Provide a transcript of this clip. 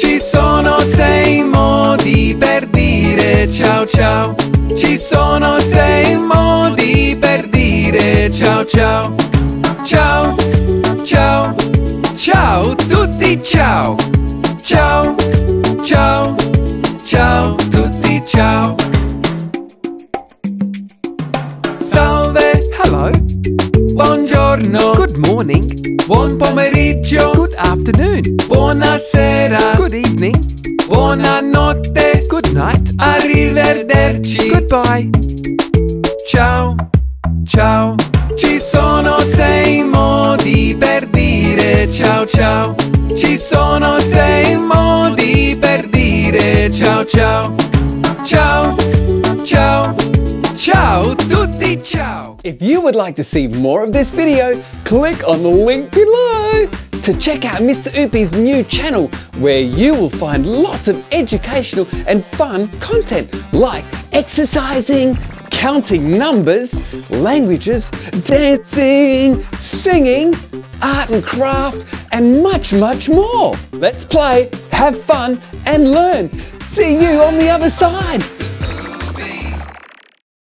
sei modi per dire ciao ciao. Ci sono sei modi per dire ciao ciao. Ciao, ciao, ciao, tutti ciao. Ciao, ciao, ciao, tutti ciao. Salve, Hello. buongiorno, Good morning. buon pomeriggio, Good afternoon. buonasera, Good evening. buonanotte, Good night. arrivederci. Goodbye. Ciao, ciao. Ci sono sei modi per dire ciao ciao. Ci sono sei modi per dire ciao ciao. Ciao, ciao, ciao, tutti ciao. If you would like to see more of this video, click on the link below to check out Mr. Oopy's new channel where you will find lots of educational and fun content like exercising, counting numbers, languages, dancing, singing, art and craft, and much, much more. Let's play, have fun, and learn. See you on the other side.